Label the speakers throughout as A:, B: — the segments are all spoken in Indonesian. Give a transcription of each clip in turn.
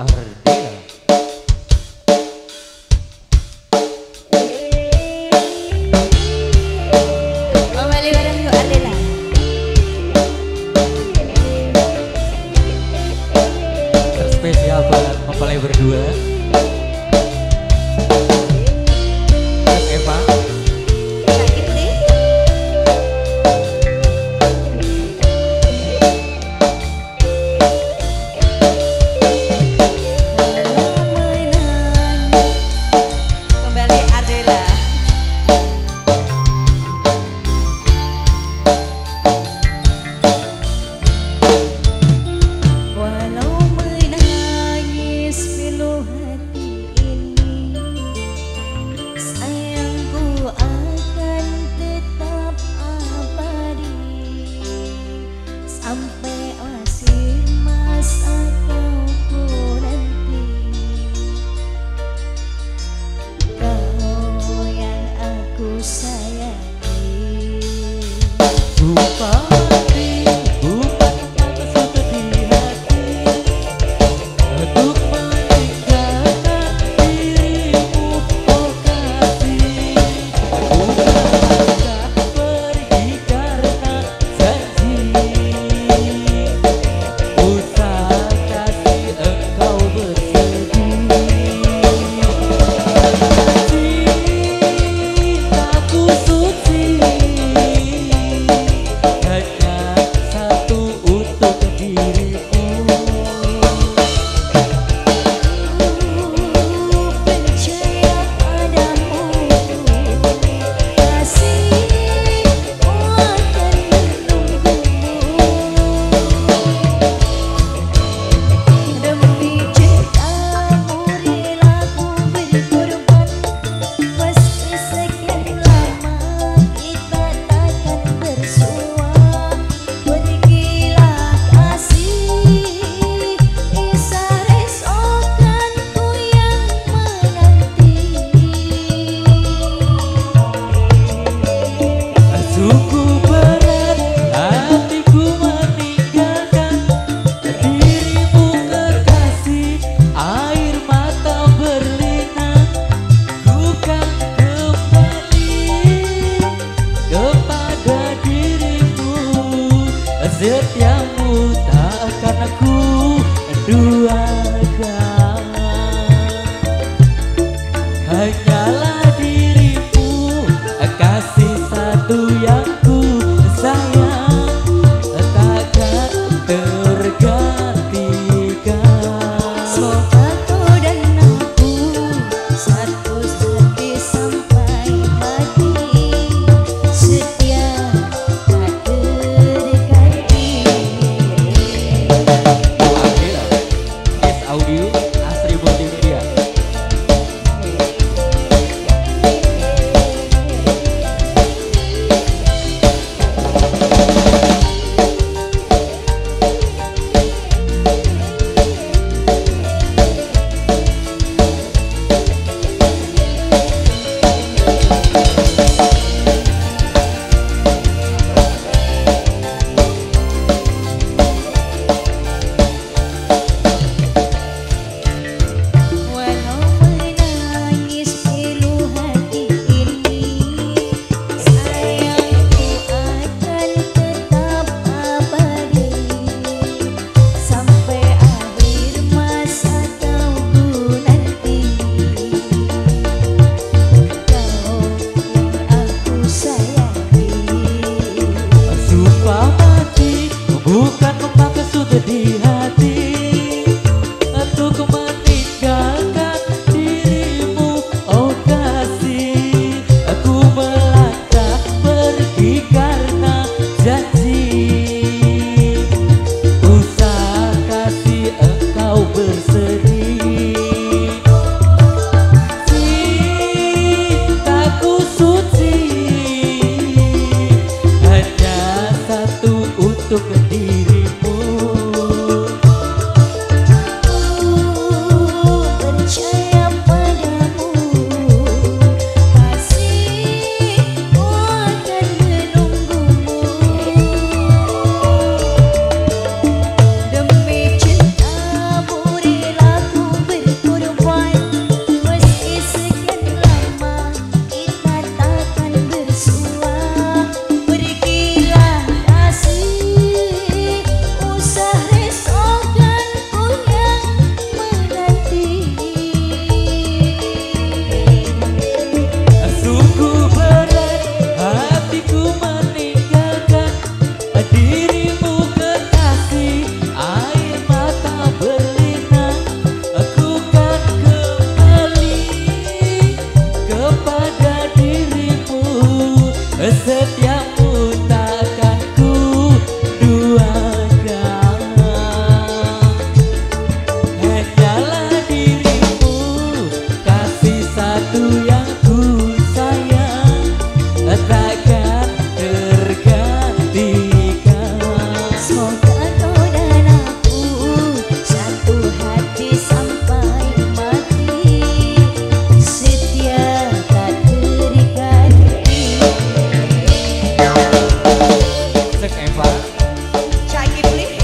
A: Ardila
B: Kembali bareng
A: Terspesial buat mempelai berdua. Super. setiamu takkan
B: aku
A: endul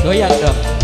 A: 可以啊哥